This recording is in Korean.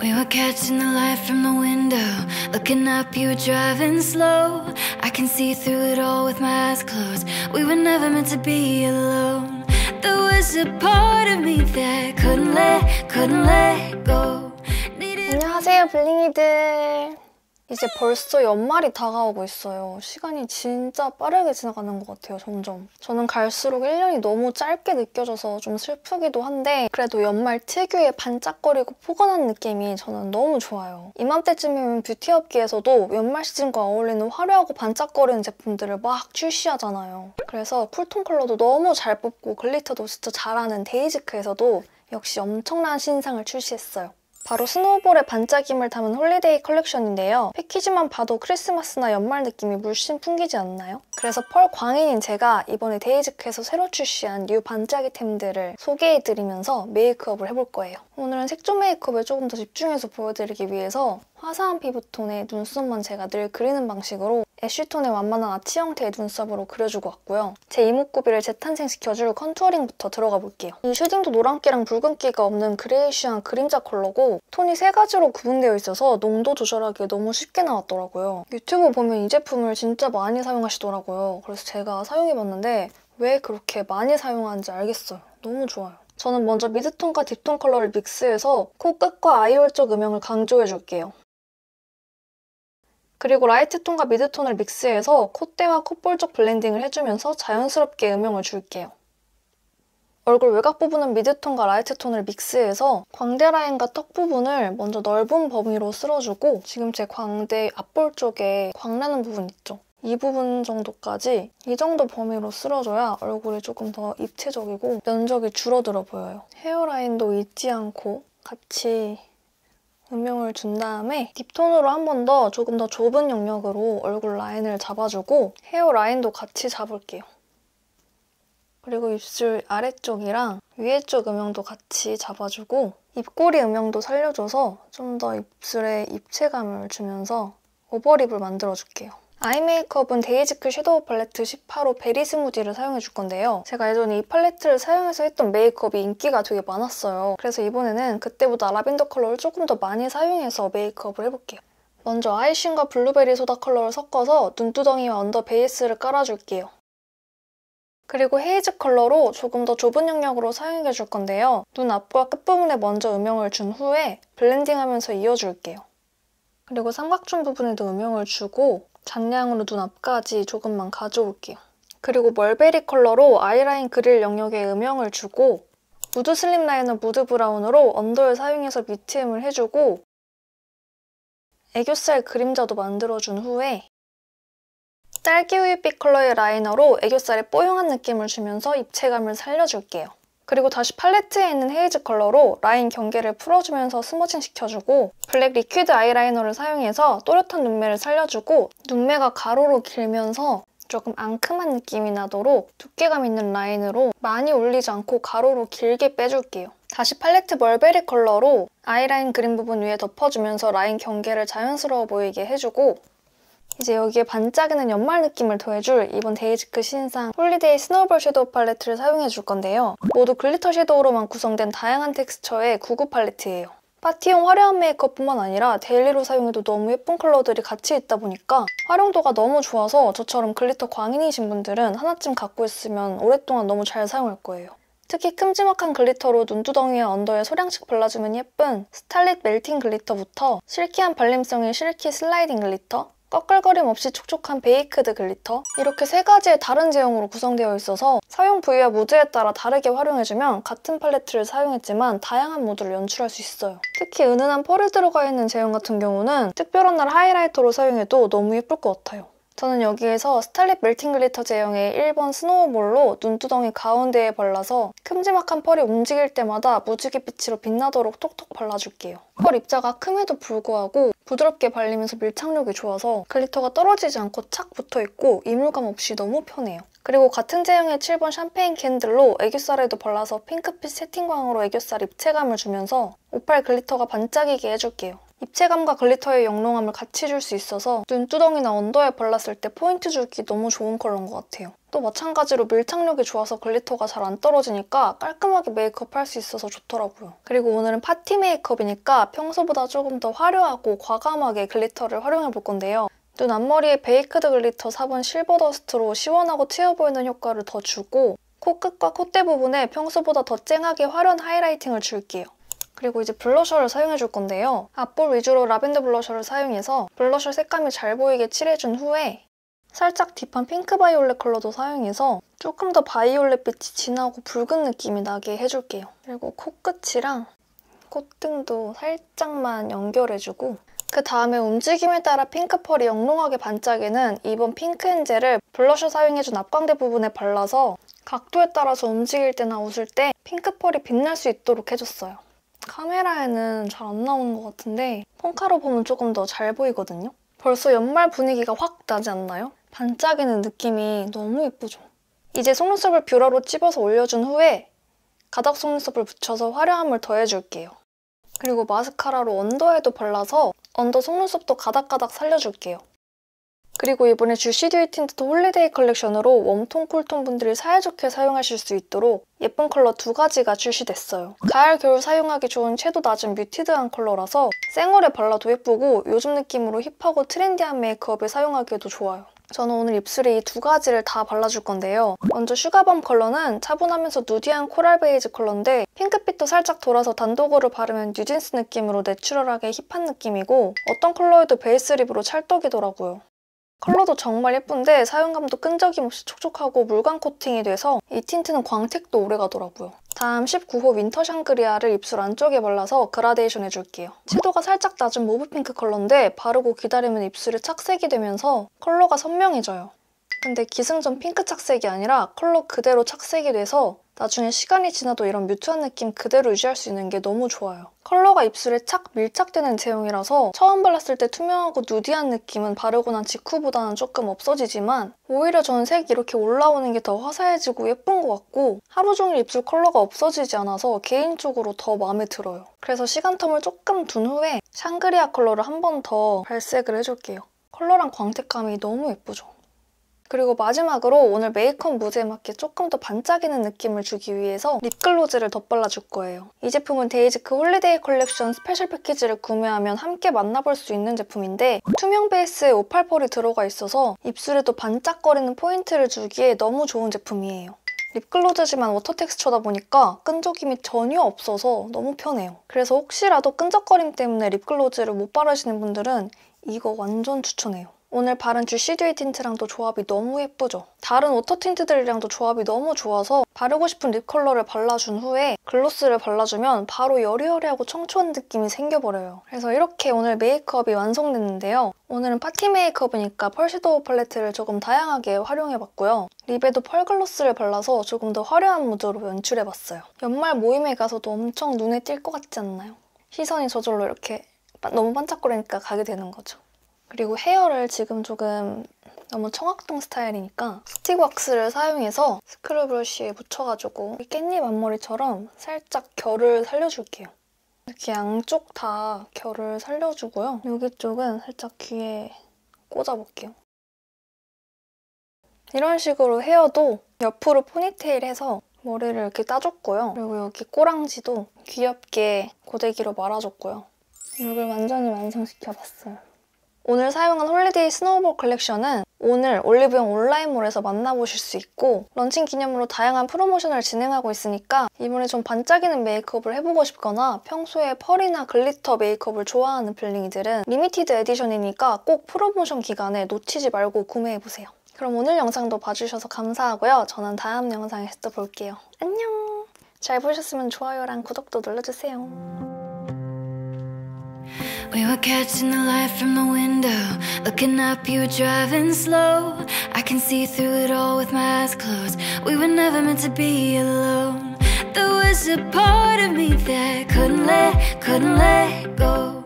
We were catching the light from the window. Looking up, you were driving slow. I can see through it all with my eyes closed. We were never meant to be alone. There was a part of me that couldn't let, couldn't let go. Needed 안녕하세요, 블링이들. 이제 벌써 연말이 다가오고 있어요. 시간이 진짜 빠르게 지나가는 것 같아요, 점점. 저는 갈수록 1년이 너무 짧게 느껴져서 좀 슬프기도 한데 그래도 연말 특유의 반짝거리고 포근한 느낌이 저는 너무 좋아요. 이맘때쯤이면 뷰티 업계에서도 연말 시즌과 어울리는 화려하고 반짝거리는 제품들을 막 출시하잖아요. 그래서 cool 톤 컬러도 너무 잘 뽑고 glitter도 진짜 잘하는 데이지크에서도 역시 엄청난 신상을 출시했어요. 바로 snowball의 반짝임을 담은 holiday 컬렉션인데요. 패키지만 봐도 크리스마스나 연말 느낌이 물씬 풍기지 않나요? 그래서 펄 광인인 제가 이번에 데이지크에서 새로 출시한 new 반짝이템들을 소개해드리면서 메이크업을 해볼 거예요. 오늘은 색조 메이크업에 조금 더 집중해서 보여드리기 위해서 화사한 피부톤의 눈썹만 제가 늘 그리는 방식으로 ash 톤의 완만한 아치 형태의 눈썹으로 그려주고 왔고요. 제 이목구비를 재탄생시켜줄 contouring부터 들어가 볼게요. 이 shading도 노란기랑 붉은기가 없는 grayish한 그림자 컬러고 톤이 세 가지로 구분되어 있어서 농도 조절하기에 너무 쉽게 나왔더라고요. 유튜브 보면 이 제품을 진짜 많이 사용하시더라고요. 그래서 제가 사용해봤는데 왜 그렇게 많이 사용하는지 알겠어요. 너무 좋아요. 저는 먼저 mid 톤과 deep 톤 컬러를 믹스해서 코끝과 eye hole 쪽 음영을 강조해줄게요. 그리고 light 톤과 mid 톤을 믹스해서 콧대와 콧볼 쪽 blending을 해주면서 자연스럽게 음영을 줄게요. 얼굴 외곽 부분은 mid 톤과 light 톤을 믹스해서 광대 라인과 턱 부분을 먼저 넓은 범위로 쓸어주고 지금 제 광대 앞볼 쪽에 광나는 부분 있죠? 이 부분 정도까지 이 정도 범위로 쓸어줘야 얼굴이 조금 더 입체적이고 면적이 줄어들어 보여요. hairline도 잊지 않고 같이 음영을 준 다음에 deep 톤으로 한 번 더 조금 더 좁은 영역으로 얼굴 라인을 잡아주고 hairline도 같이 잡을게요. 그리고 입술 아래쪽이랑 위에 쪽 음영도 같이 잡아주고 입꼬리 음영도 살려줘서 좀 더 입술에 입체감을 주면서 overlip을 만들어줄게요. eye 메이크업은 데이지크 shadow 팔레트 18호 berry smoothie를 사용해 줄 건데요. 제가 예전에 이 팔레트를 사용해서 했던 메이크업이 인기가 되게 많았어요. 그래서 이번에는 그때보다 라벤더 컬러를 조금 더 많이 사용해서 메이크업을 해볼게요. 먼저 icing과 블루베리 소다 컬러를 섞어서 눈두덩이와 under 베이스를 깔아줄게요. 그리고 haze 컬러로 조금 더 좁은 영역으로 사용해 줄 건데요. 눈 앞과 끝부분에 먼저 음영을 준 후에 blending하면서 이어줄게요. 그리고 삼각존 부분에도 음영을 주고 잔량으로 눈 앞까지 조금만 가져올게요. 그리고 mulberry 컬러로 아이라인 그릴 영역에 음영을 주고 무드 slim liner 무드 브라운으로 under를 사용해서 밑트임을 해주고 애교살 그림자도 만들어준 후에 딸기 우유빛 컬러의 liner로 애교살에 뽀용한 느낌을 주면서 입체감을 살려줄게요. 그리고 다시 팔레트에 있는 haze 컬러로 라인 경계를 풀어주면서 smudging 시켜주고 블랙 liquid 아이라이너를 사용해서 또렷한 눈매를 살려주고 눈매가 가로로 길면서 조금 앙큼한 느낌이 나도록 두께감 있는 라인으로 많이 올리지 않고 가로로 길게 빼줄게요. 다시 팔레트 mulberry 컬러로 아이라인 그린 부분 위에 덮어주면서 라인 경계를 자연스러워 보이게 해주고 이제 여기에 반짝이는 연말 느낌을 더해줄 이번 데이지크 신상 holiday snowball shadow 팔레트를 사용해줄 건데요. 모두 glitter shadow로만 구성된 다양한 텍스처의 9구 팔레트예요. 파티용 화려한 메이크업뿐만 아니라 daily로 사용해도 너무 예쁜 컬러들이 같이 있다 보니까 활용도가 너무 좋아서 저처럼 glitter 광인이신 분들은 하나쯤 갖고 있으면 오랫동안 너무 잘 사용할 거예요. 특히 큼지막한 glitter로 눈두덩이와 under에 소량씩 발라주면 예쁜 starlit melting glitter부터 silky한 발림성의 silky sliding glitter, 꺼끌거림 없이 촉촉한 baked glitter 이렇게 세 가지의 다른 제형으로 구성되어 있어서 사용 부위와 무드에 따라 다르게 활용해주면 같은 팔레트를 사용했지만 다양한 무드를 연출할 수 있어요. 특히 은은한 펄이 들어가 있는 제형 같은 경우는 특별한 날 하이라이터로 사용해도 너무 예쁠 것 같아요. 저는 여기에서 스탈립 멜팅 글리터 제형의 1번 스노우볼로 눈두덩이 가운데에 발라서 큼지막한 펄이 움직일 때마다 무지개 빛으로 빛나도록 톡톡 발라줄게요. 펄 입자가 큼에도 불구하고 부드럽게 발리면서 밀착력이 좋아서 글리터가 떨어지지 않고 착 붙어있고 이물감 없이 너무 편해요. 그리고 같은 제형의 7번 샴페인 캔들로 애교살에도 발라서 핑크빛 세팅광으로 애교살 입체감을 주면서 오팔 글리터가 반짝이게 해줄게요. 입체감과 글리터의 영롱함을 같이 줄 수 있어서 눈두덩이나 언더에 발랐을 때 포인트 주기 너무 좋은 컬러인 것 같아요. 또 마찬가지로 밀착력이 좋아서 글리터가 잘 안 떨어지니까 깔끔하게 메이크업 할 수 있어서 좋더라고요. 그리고 오늘은 파티 메이크업이니까 평소보다 조금 더 화려하고 과감하게 글리터를 활용해 볼 건데요. 눈 앞머리에 베이크드 글리터 4번 실버 더스트로 시원하고 튀어 보이는 효과를 더 주고 코 끝과 콧대 부분에 평소보다 더 쨍하게 화려한 하이라이팅을 줄게요. 그리고 이제 블러셔를 사용해 줄 건데요. 앞볼 위주로 라벤더 블러셔를 사용해서 블러셔 색감이 잘 보이게 칠해준 후에 살짝 딥한 핑크 바이올렛 컬러도 사용해서 조금 더 바이올렛 빛이 진하고 붉은 느낌이 나게 해줄게요. 그리고 코끝이랑 콧등도 살짝만 연결해주고 그 다음에 움직임에 따라 핑크 펄이 영롱하게 반짝이는 이번 핑크 엔젤을 블러셔 사용해준 앞광대 부분에 발라서 각도에 따라서 움직일 때나 웃을 때 핑크 펄이 빛날 수 있도록 해줬어요. 카메라에는 잘 안 나오는 것 같은데 폰카로 보면 조금 더 잘 보이거든요? 벌써 연말 분위기가 확 나지 않나요? 반짝이는 느낌이 너무 예쁘죠? 이제 속눈썹을 뷰러로 찝어서 올려준 후에 가닥 속눈썹을 붙여서 화려함을 더해줄게요. 그리고 마스카라로 언더에도 발라서 언더 속눈썹도 가닥가닥 살려줄게요. 그리고 이번에 주 시듀이 틴트도 홀리데이 컬렉션으로 웜톤, 쿨톤 분들이 사이좋게 사용하실 수 있도록 예쁜 컬러 두 가지가 출시됐어요. 가을, 겨울 사용하기 좋은 채도 낮은 뮤티드한 컬러라서 생얼에 발라도 예쁘고 요즘 느낌으로 힙하고 트렌디한 메이크업에 사용하기에도 좋아요. 저는 오늘 입술에 이 두 가지를 다 발라줄 건데요. 먼저 슈가밤 컬러는 차분하면서 누디한 코랄 베이지 컬러인데 핑크빛도 살짝 돌아서 단독으로 바르면 뉴진스 느낌으로 내추럴하게 힙한 느낌이고 어떤 컬러에도 베이스 립으로 찰떡이더라고요. 컬러도 정말 예쁜데 사용감도 끈적임 없이 촉촉하고 물광 코팅이 돼서 이 틴트는 광택도 오래가더라고요. 다음 19호 윈터 샹그리아를 입술 안쪽에 발라서 그라데이션 해줄게요. 채도가 살짝 낮은 모브 핑크 컬러인데 바르고 기다리면 입술이 착색이 되면서 컬러가 선명해져요. 근데 기승전 핑크 착색이 아니라 컬러 그대로 착색이 돼서 나중에 시간이 지나도 이런 뮤트한 느낌 그대로 유지할 수 있는 게 너무 좋아요. 컬러가 입술에 착 밀착되는 제형이라서 처음 발랐을 때 투명하고 누디한 느낌은 바르고 난 직후보다는 조금 없어지지만 오히려 저는 색이 이렇게 올라오는 게 더 화사해지고 예쁜 것 같고 하루 종일 입술 컬러가 없어지지 않아서 개인적으로 더 마음에 들어요. 그래서 시간 텀을 조금 둔 후에 샹그리아 컬러를 한 번 더 발색을 해줄게요. 컬러랑 광택감이 너무 예쁘죠? 그리고 마지막으로 오늘 메이크업 무드에 맞게 조금 더 반짝이는 느낌을 주기 위해서 립글로즈를 덧발라줄 거예요. 이 제품은 데이지크 홀리데이 컬렉션 스페셜 패키지를 구매하면 함께 만나볼 수 있는 제품인데 투명 베이스에 오팔펄이 들어가 있어서 입술에도 반짝거리는 포인트를 주기에 너무 좋은 제품이에요. 립글로즈지만 워터 텍스처다 보니까 끈적임이 전혀 없어서 너무 편해요. 그래서 혹시라도 끈적거림 때문에 립글로즈를 못 바르시는 분들은 이거 완전 추천해요. 오늘 바른 주시듀이 틴트랑도 조합이 너무 예쁘죠? 다른 워터 틴트들이랑도 조합이 너무 좋아서 바르고 싶은 립 컬러를 발라준 후에 글로스를 발라주면 바로 여리여리하고 청초한 느낌이 생겨버려요. 그래서 이렇게 오늘 메이크업이 완성됐는데요. 오늘은 파티 메이크업이니까 펄시도우 팔레트를 조금 다양하게 활용해봤고요. 립에도 펄 글로스를 발라서 조금 더 화려한 무드로 연출해봤어요. 연말 모임에 가서도 엄청 눈에 띌 것 같지 않나요? 시선이 저절로 이렇게 너무 반짝거리니까 가게 되는 거죠. 그리고 헤어를 지금 조금 너무 청학동 스타일이니까 스틱 왁스를 사용해서 스크류 브러쉬에 묻혀가지고 깻잎 앞머리처럼 살짝 결을 살려줄게요. 이렇게 양쪽 다 결을 살려주고요. 여기 쪽은 살짝 귀에 꽂아볼게요. 이런 식으로 헤어도 옆으로 포니테일 해서 머리를 이렇게 따줬고요. 그리고 여기 꼬랑지도 귀엽게 고데기로 말아줬고요. 이걸 완전히 완성시켜봤어요. 오늘 사용한 홀리데이 스노우볼 컬렉션은 오늘 올리브영 온라인몰에서 만나보실 수 있고 런칭 기념으로 다양한 프로모션을 진행하고 있으니까 이번에 좀 반짝이는 메이크업을 해보고 싶거나 평소에 펄이나 글리터 메이크업을 좋아하는 블링이들은 리미티드 에디션이니까 꼭 프로모션 기간에 놓치지 말고 구매해보세요. 그럼 오늘 영상도 봐주셔서 감사하고요. 저는 다음 영상에서 또 볼게요. 안녕! 잘 보셨으면 좋아요랑 구독도 눌러주세요. We were catching the light from the window Looking up, you were driving slow. I can see through it all with my eyes closed. We were never meant to be alone. There was a part of me that couldn't let, couldn't let go